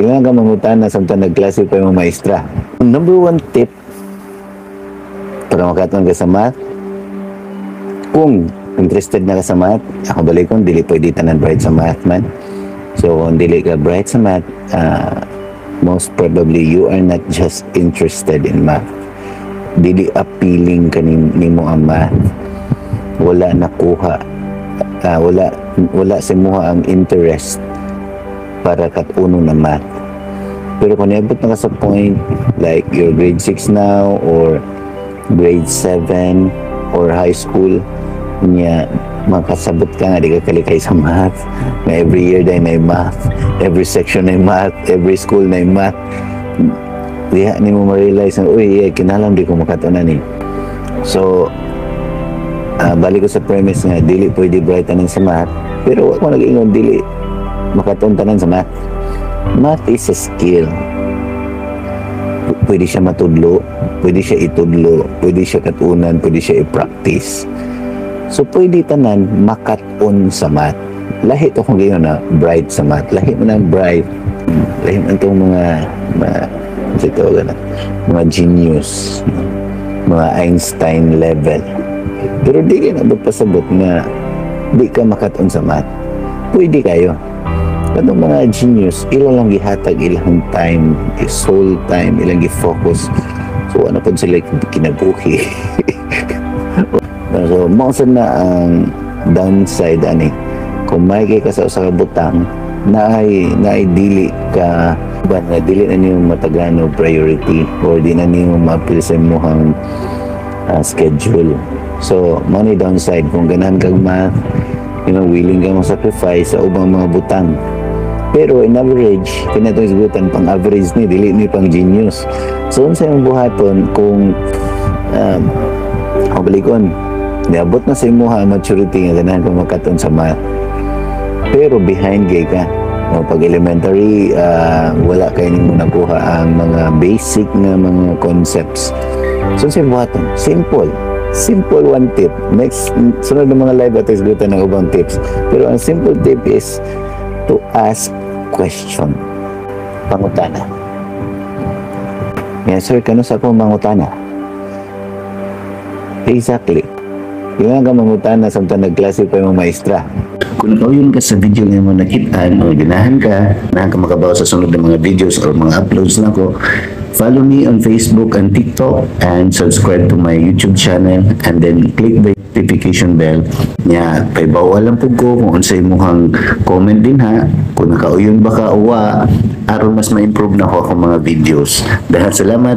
Yung nga mangutan na samtang nagklase pa yung maestra. Number one tip para makatong ka sa math, kung interested na ka sa math, ako balik kung dili pwede tanan bright sa math man. So kung dili ka bright sa math, ah, most probably you are not just interested in math. Dili appealing ka ni, nimo ang math. Wala nakuha. ah, wala wala sa muha ang interest para kat na math. Pero kung niabot na ka sa point, like you're grade 6 now or grade 7 or high school, niya makasabot ka nga, di ka kalikay sa math. Na every year dahil na math. Every section na math. Every school na math. Diha ni mo ma-realize na, uy, eh, kinalam di ko makatunan ni. So, ah, balik ko sa premise nga, dili pwede brightanan sa math. Pero ako nag-ingon, dili makatuntanan sa math. Math is a skill. Pwede siya matudlo, pwede siya itudlo, pwede siya katunan, pwede siya i-practice. So, pwede tanan makaton sa math. Lahi to kung gayon na bright sa math. Lahi mo ng bright. Lahi mo itong mga, mga, ano ito, ganun, mga genius, mga Einstein level. Pero di ka na magpasabot na di ka makaton sa math. Pwede kayo. Kanong mga genius, ilang lang gihatag ilang time, whole time, ilang gi-focus. So ano po sila kinabuhi. so, mga na ang downside ani. Kung may kay ka sa usa ka butang, naay naay dili ka ba na dili na niyo matagano priority or di na niyo ma-appeal sa imong uh, schedule. So, mo ni downside kung ganahan kag math, you know, willing ka mo sacrifice sa ubang mga butang. Pero in average, kinatong isgutan pang average ni, dili ni pang genius. So, unsa yung buhaton kung um, kabalikon, niabot na sa imuha maturity nga ganahan kang makaton sa math. Pero behind gay ka. No, pag elementary, ah, wala kayo mo nakuha ang mga basic na mga concepts. So, sa buhaton, simple. Simple one tip. Next, sunod na mga live at isgutan ng ubang tips. Pero ang simple tip is to ask question. Pangutana. Yes, sir, kano sa akong mangutana? Exactly. Yung nga mangutana samtang nagklase pa yung maestra. Kung nakauyon ka sa video nga mo nakitaan o ganahan ka, na ka makabaw sa sunod ng mga videos or mga uploads na ko, follow me on Facebook and TikTok and subscribe to my YouTube channel and then click the notification bell. Nya kay bawalan po ko kung unsay imong comment din ha? Kung nakauyon ba ka uwa aron mas ma-improve na ko akong mga videos. Dahil salamat